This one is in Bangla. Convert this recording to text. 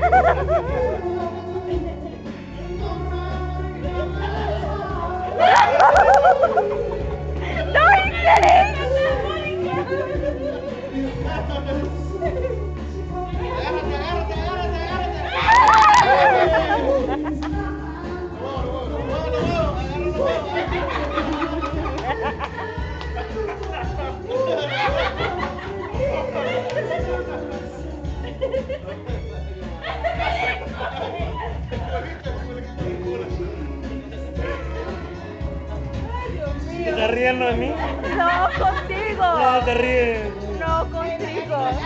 ¿Te estás riendo de mí? No, contigo. No, te ríes. No, contigo.